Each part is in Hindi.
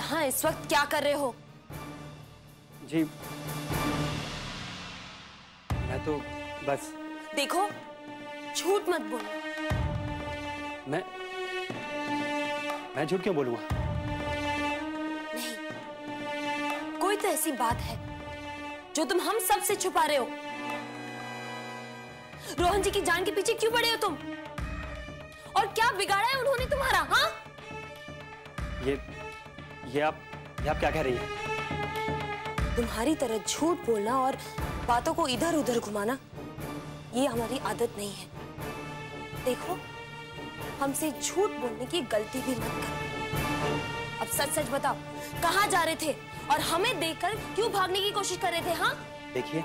यहाँ इस वक्त क्या कर रहे हो? जी। मैं तो बस। देखो झूठ मत बोलो। मैं मैं झूठ क्यों बोलूँगा? नहीं कोई तो ऐसी बात है जो तुम हम सबसे छुपा रहे हो। रोहन जी की जान के पीछे क्यों पड़े हो तुम? और क्या बिगाड़ा है उन्होंने तुम्हारा हाँ? ये ये आप ये आप क्या कह रही हैं? तुम्हारी तरह झूठ बोलना और बातों को इधर उधर घुमाना ये हमारी आदत नहीं है। देखो हमसे झूठ बोलने की गलती भी मत करो। अब सच सच बताओ कहाँ जा रहे थे और हमें देखकर क्यों भागने की कोशिश कर रहे थे हाँ? देखिए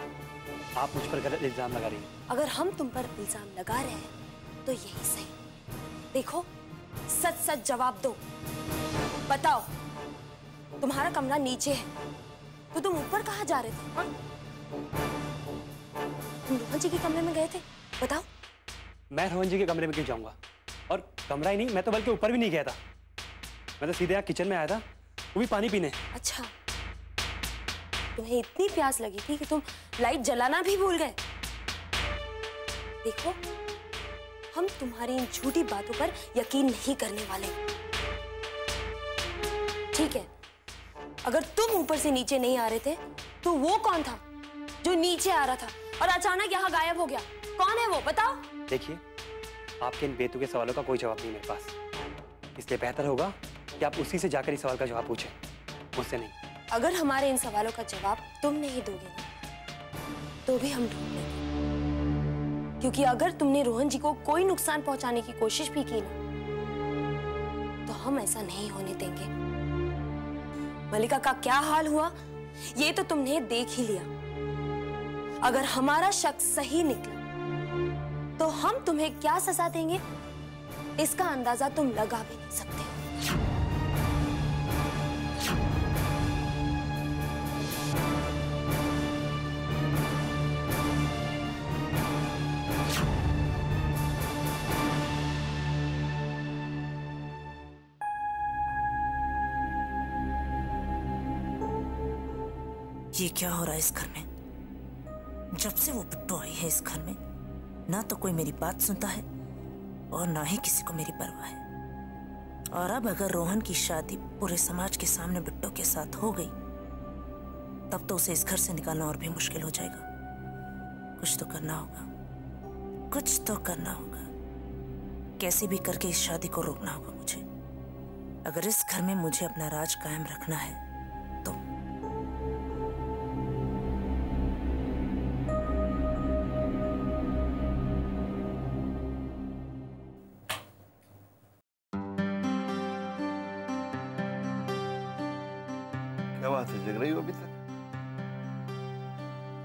आप मुझ पर गलत इल्ज़ाम लगा रही हैं। अगर हम तुम पर इल्ज़ाम लगा रहे हैं तो यही सही। देखो सच सच जवाब दो। बताओ तुम्हारा कमरा नीचे है। तो तुम ऊपर कहाँ जा रहे थे? हाँ? तुम रोहन जी के कमरे में गए थे? बताओ। मैं रोहन जी के कमरे में क्यों जाऊँगा? और कमरा ही नहीं मैं तो बल्कि ऊपर भी नहीं गया था। मैं तो सीधे यहाँ किचन में आया था वो भी पानी पीने। अच्छा। तुम्हें इतनी प्यास लगी थी कि तुम लाइट जलाना भी भूल गए। देखो हम तुम्हारी इन झूठी बातों पर यकीन नहीं करने वाले। ठीक है अगर तुम ऊपर से नीचे नहीं आ रहे थे तो वो कौन था जो नीचे आ रहा था? और अचानक यहाँ गायब हो गया। कौन है वो? बताओ। देखिए आपके इन बेतुके सवालों का कोई जवाब नहीं मेरे पास। इसलिए बेहतर होगा कि आप उसी से जाकर इस सवाल का जवाब पूछें। मुझसे नहीं। अगर हमारे इन सवालों का जवाब तुम नहीं दोगे ना तो भी हम ढूंढ लेंगे। क्योंकि अगर तुमने रोहन जी को कोई नुकसान पहुँचाने की कोशिश भी की ना तो हम ऐसा नहीं होने देंगे। मलिका का क्या हाल हुआ? ये तो तुमने देख ही लिया। अगर हमारा शक सही निकला तो हम तुम्हें क्या सजा देंगे? इसका अंदाज़ा तुम लगा भी नहीं सकते। जब से वो बिट्टू आई है इस घर में, ना तो कोई मेरी बात सुनता है और ना ही किसी को मेरी परवाह है। और अब अगर रोहन की शादी पूरे समाज के सामने बिट्टू के साथ हो गई, तब तो उसे इस घर से निकालना और भी मुश्किल हो जाएगा। कुछ तो करना होगा। कुछ तो करना होगा। कैसे भी करके इस शादी को रोकना होगा मुझे। अगर इस घर में मुझे अपना राज कायम रखना है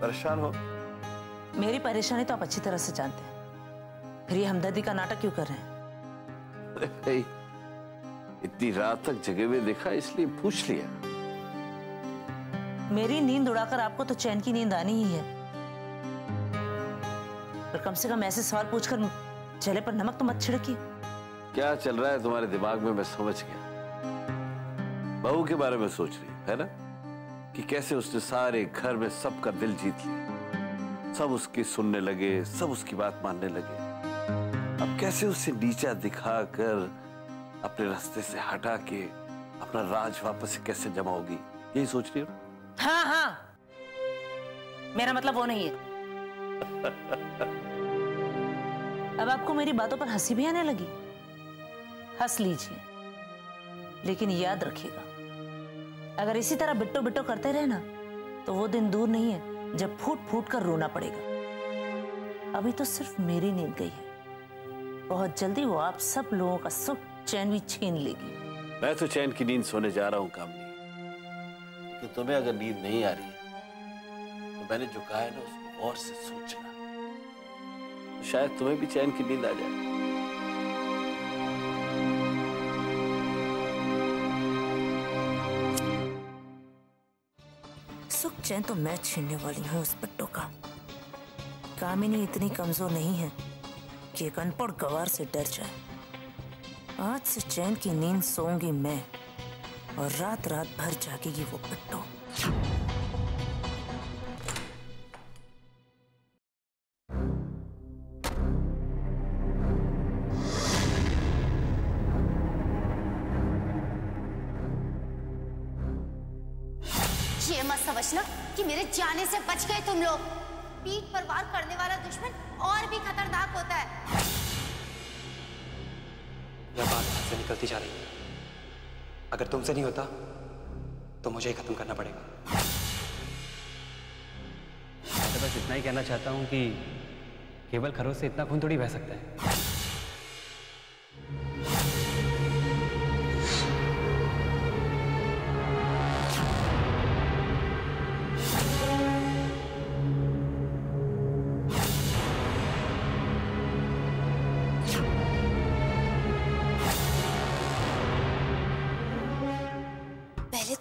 परेशान हो। मेरी परेशानी तो आप अच्छी तरह से जानते हैं। फिर ये हमदर्दी का नाटक क्यों कर रहे हैं? अरे भाई इतनी रात तक जगे हुए देखा इसलिए पूछ लिया। मेरी नींद उड़ाकर आपको तो चैन की नींद आनी ही है। पर कम से कम ऐसे सवाल पूछकर चेहरे पर नमक तो मत छिड़किए। क्या चल रहा है तुम्हारे दिमाग में? मैं समझ गया। बहू के बारे में सोच रही है ना? कि कैसे उसने सारे घर में सबका दिल जीत लिया। सब उसकी सुनने लगे, सब उसकी बात मानने लगे। अब कैसे उसे नीचा दिखाकर अपने रास्ते से हटा के अपना राज वापस कैसे जमाओगी यही सोच रही हो? हाँ हाँ। मेरा मतलब वो नहीं है। अब आपको मेरी बातों पर हँसी भी आने लगी। हंस लीजिए, लेकिन याद रखिएगा अगर इसी तरह बिट्टो बिट्टो करते रहे ना तो वो दिन दूर नहीं है जब फूट फूट कर रोना पड़ेगा। अभी तो सिर्फ़ मेरी नींद गई है। बहुत जल्दी वो आप सब लोगों का सुख चैन भी छीन लेगी। मैं तो चैन की नींद सोने जा रहा हूँ कामनी। लेकिन तुम्हें अगर नींद नहीं आ रही है तो मैंने जो कहा है ना उसको और से सोचना। तो शायद तुम्हें भी चैन की नींद आ जाए। चैन तो मैं छीनने वाली हूँ उस बिट्टो का। कामिनी इतनी कमज़ोर नहीं है कि एक अनपढ़ गवार से डर जाए। आज से चैन की नींद सोऊँगी मैं और रात रात भर जागेगी वो पिट्टो। ये मत समझना। कि मेरे जाने से बच गए तुम लोग। पीठ पर वार करने वाला दुश्मन और भी खतरनाक होता है। यह बात से निकलती जा रही है। अगर तुमसे नहीं होता तो मुझे ही खत्म करना पड़ेगा। मैं तो बस इतना ही कहना चाहता हूँ कि केवल खरों से इतना खून थोड़ी बह सकता है।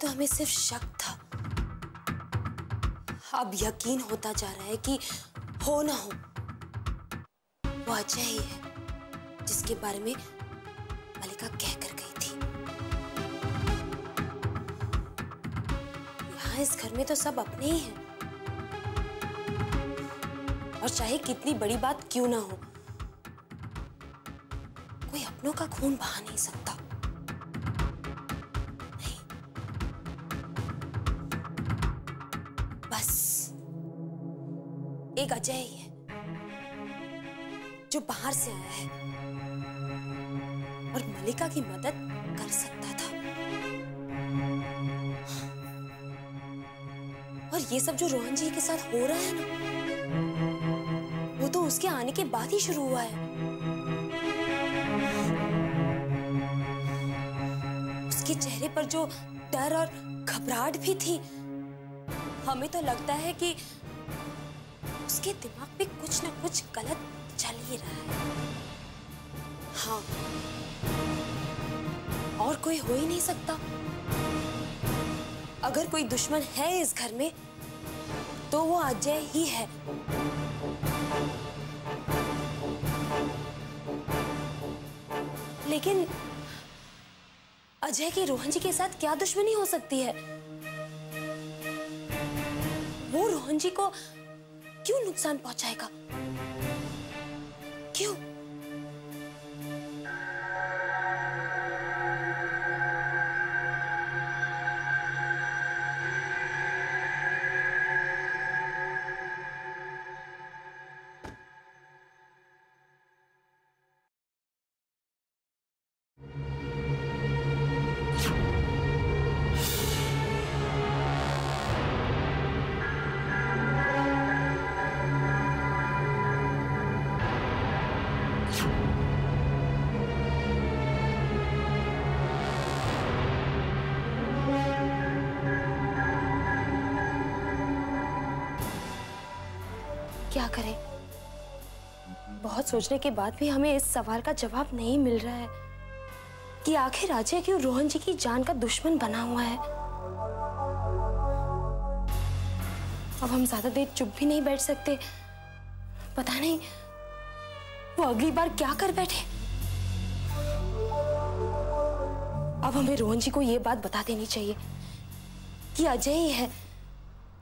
तो हमें सिर्फ़ शक था। अब यकीन होता जा रहा है कि हो ना हो, वो अजय ही है जिसके बारे में मलिका कह कर गई थी। यहाँ इस घर में तो सब अपने ही हैं। और चाहे कितनी बड़ी बात क्यों ना हो, कोई अपनों का खून बहा नहीं सकता। एक अजय ही है, जो बाहर से आया है और मलिका की मदद कर सकता था। और ये सब जो रोहन जी के साथ हो रहा है ना, वो तो उसके आने के बाद ही शुरू हुआ है। उसके चेहरे पर जो डर और घबराहट भी थी, हमें तो लगता है कि उसके दिमाग पे कुछ ना कुछ गलत चल ही रहा है। हाँ। और कोई हो ही नहीं सकता। अगर कोई दुश्मन है इस घर में तो वो अजय ही है। लेकिन अजय की रोहन जी के साथ क्या दुश्मनी हो सकती है? वो रोहन जी को क्यों नुकसान पहुंचाएगा? क्या करें? बहुत सोचने के बाद भी हमें इस सवाल का जवाब नहीं मिल रहा है कि आखिर अजय क्यों रोहन जी की जान का दुश्मन बना हुआ है? अब हम ज़्यादा देर चुप भी नहीं बैठ सकते। पता नहीं वो अगली बार क्या कर बैठे। अब हमें रोहन जी को ये बात बता देनी चाहिए कि अजय ही है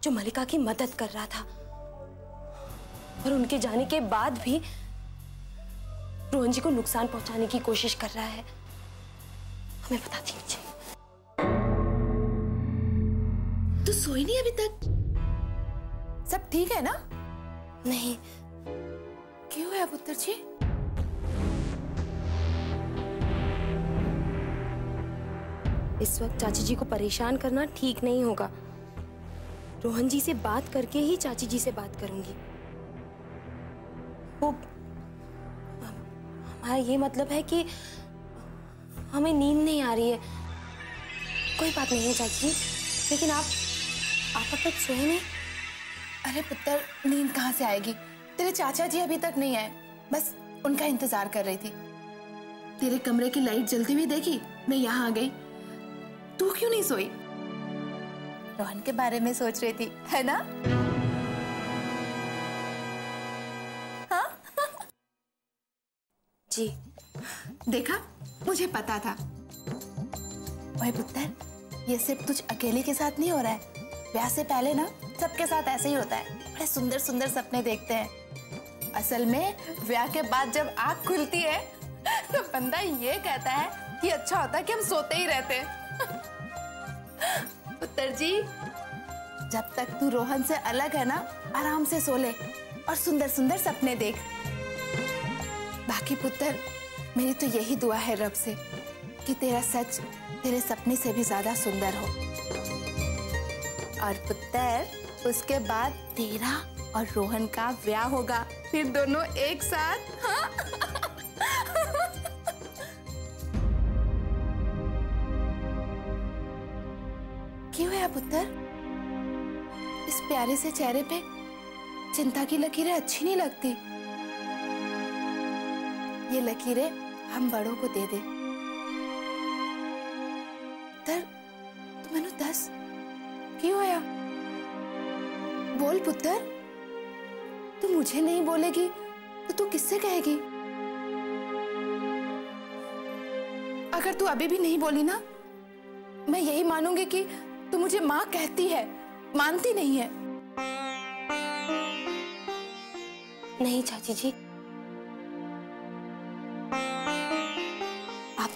जो मलिका की मदद कर रहा था। और उनके जाने के बाद भी रोहन जी को नुकसान पहुँचाने की कोशिश कर रहा है। हमें बता चाहिए तू सोई नहीं अभी तक? सब ठीक है ना? नहीं। क्यों है पुत्र जी? इस वक्त चाची जी को परेशान करना ठीक नहीं होगा। रोहन जी से बात करके ही चाची जी से बात करूँगी। हमारा ये मतलब है कि हमें नींद नहीं आ रही है। कोई बात नहीं है चाची लेकिन आप आप अब तक सोए नहीं? अरे पुत्र नींद कहाँ से आएगी? तेरे चाचा जी अभी तक नहीं आए। बस उनका इंतज़ार कर रही थी। तेरे कमरे की लाइट जलती हुई देखी? मैं यहाँ आ गई। तू क्यों नहीं सोई? रोहन के बारे में सोच रही थी है ना? जी। देखा? मुझे पता था। ओए पुत्र, ये सिर्फ़ तुझ अकेले के साथ नहीं हो रहा है। ब्याह से पहले ना, सबके साथ ऐसे ही होता है। बड़े सुंदर सुंदर सपने देखते हैं। असल में, ब्याह के बाद जब आँख खुलती है तो बंदा ये कहता है कि अच्छा होता कि हम सोते ही रहते पुत्र जी, जब तक तू रोहन से अलग है ना, आराम से सो ले और सुंदर सुंदर सपने देख। बाकी पुत्र, मेरी तो यही दुआ है रब से कि तेरा सच तेरे सपने से भी ज़्यादा सुंदर हो। और पुत्र, उसके बाद तेरा और रोहन का ब्याह होगा। फिर दोनों एक साथ। हाँ? क्यों है पुत्र? इस प्यारे से चेहरे पे चिंता की लकीरें अच्छी नहीं लगती। ये लकीरें हम बड़ों को दे दे। तर तू दस। क्यों होया बोल पुत्र। तू मुझे नहीं बोलेगी तो तू किससे कहेगी? अगर तू अभी भी नहीं बोली ना, मैं यही मानूँगी कि तू मुझे माँ कहती है, मानती नहीं है। नहीं चाची जी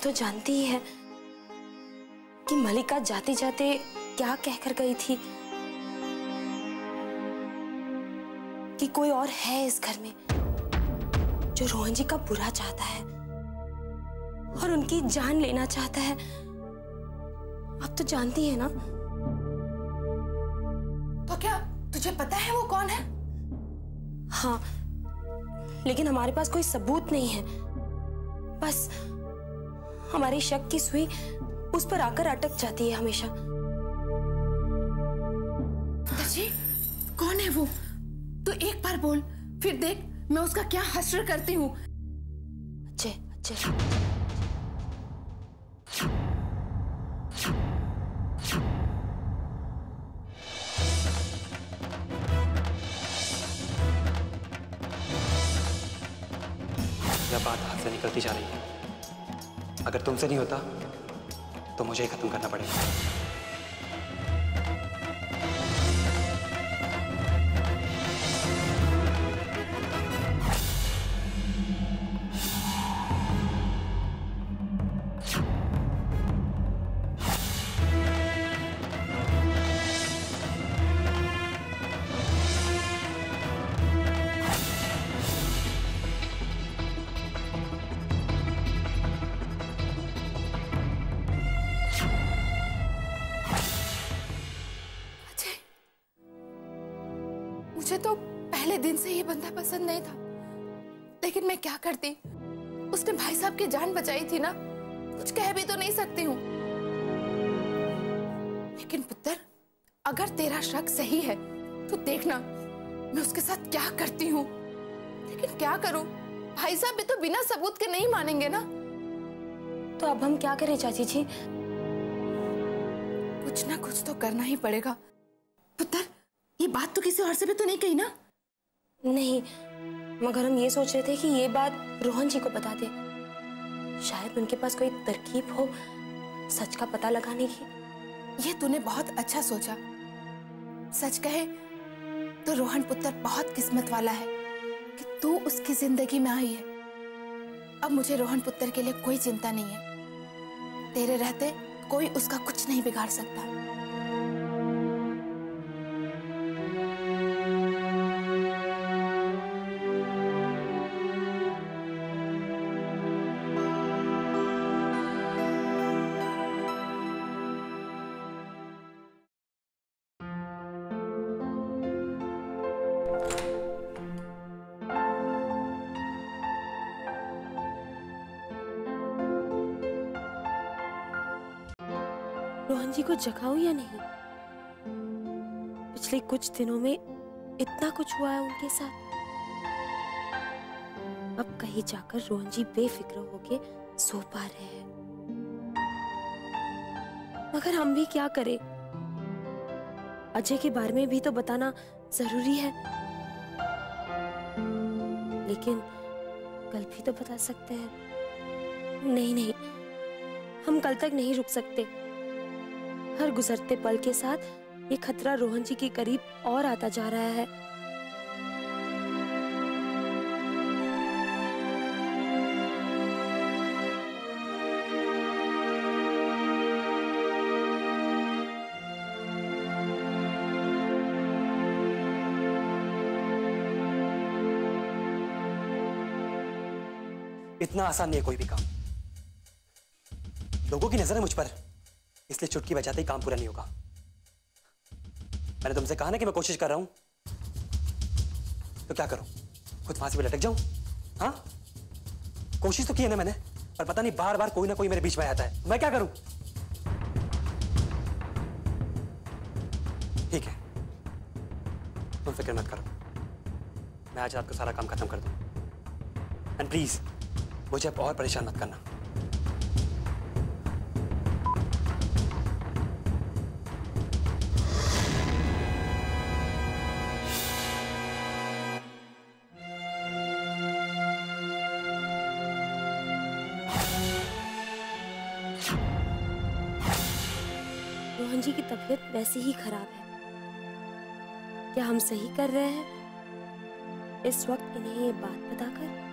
तो जानती ही है कि मलिका जाते जाते क्या कहकर गई थी कि कोई और है इस घर में जो रोहन जी का बुरा चाहता है और उनकी जान लेना चाहता है। आप तो जानती है ना? तो क्या तुझे पता है वो कौन है? हाँ लेकिन हमारे पास कोई सबूत नहीं है। बस हमारी शक की सुई उस पर आकर अटक जाती है हमेशा। जी कौन है वो? तो एक बार बोल फिर देख मैं उसका क्या हश्र करती हूँ। अजय यह बात हाथ से निकलती जा रही है? अगर तुमसे नहीं होता तो मुझे ही खत्म करना पड़ेगा। मुझे तो पहले दिन से ये बंदा पसंद नहीं था। लेकिन मैं क्या करती? उसने भाई साहब की जान बचाई थी ना? कुछ कह भी तो नहीं सकती हूँ। लेकिन पुत्र अगर तेरा शक सही है तो देखना मैं उसके साथ क्या करती हूँ। लेकिन क्या करूँ? भाई साहब भी तो बिना सबूत के नहीं मानेंगे ना? तो अब हम क्या करें चाची जी? कुछ ना कुछ तो करना ही पड़ेगा। पुत्र ये बात तो किसी और से भी तो नहीं कही ना? नहीं मगर हम ये सोच रहे थे कि ये बात रोहन जी को बता दे। शायद उनके पास कोई तरकीब हो सच का पता लगाने की। ये तूने बहुत अच्छा सोचा। सच कहे तो रोहन पुत्र बहुत किस्मत वाला है कि तू उसकी ज़िंदगी में आई है। अब मुझे रोहन पुत्र के लिए कोई चिंता नहीं है। तेरे रहते कोई उसका कुछ नहीं बिगाड़ सकता। रोहन जी को जगाऊं या नहीं? पिछले कुछ दिनों में इतना कुछ हुआ है उनके साथ। अब कहीं जाकर रोहन जी बेफिक्र होके सो पा रहे हैं। मगर हम भी क्या करें? अजय के बारे में भी तो बताना ज़रूरी है। लेकिन कल भी तो बता सकते हैं। नहीं नहीं, हम कल तक नहीं रुक सकते। हर गुजरते पल के साथ ये खतरा रोहन जी के करीब और आता जा रहा है। इतना आसान नहीं है कोई भी काम। लोगों की नज़र है मुझ पर। इसलिए चुटकी बजाते ही काम पूरा नहीं होगा। मैंने तुमसे कहा ना कि मैं कोशिश कर रहा हूँ। तो क्या करूँ? खुद फांसी पे लटक जाऊँ? हाँ? कोशिश तो की है ना मैंने, पर पता नहीं बार बार कोई ना कोई मेरे बीच में आता है। मैं क्या करूँ? ठीक है। तुम फ़िक्र मत करो। मैं आज रात को सारा काम खत्म कर दूँ। एंड प्लीज़ मुझे अब और परेशान मत करना। जी की तबीयत वैसे ही खराब है। क्या हम सही कर रहे हैं? इस वक्त इन्हें ये बात बताकर?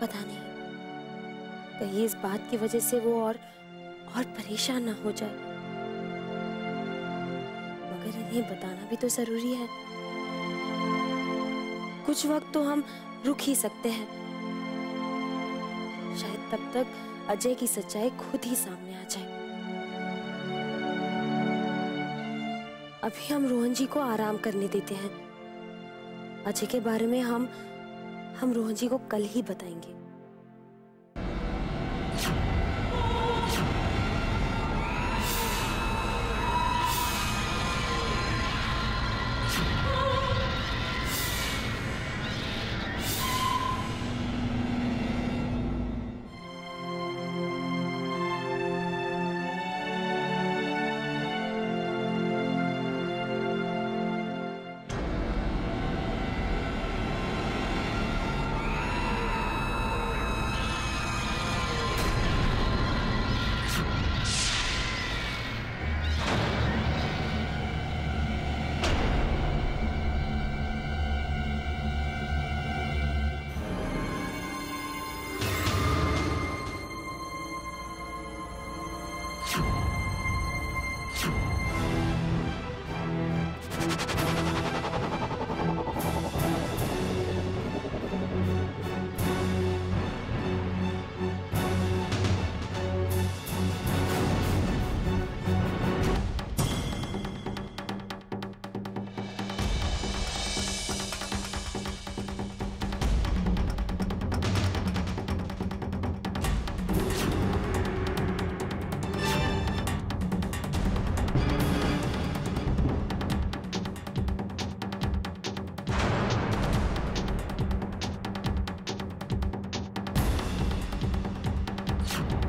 पता नहीं। कहीं इस बात की वजह से वो और और परेशान ना हो जाए। मगर इन्हें बताना भी तो ज़रूरी है। कुछ वक्त तो हम रुक ही सकते हैं। शायद तब तक अजय की सच्चाई खुद ही सामने आ जाए। अभी हम रोहन जी को आराम करने देते हैं। अजय के बारे में हम हम रोहन जी को कल ही बताएँगे। nuestro.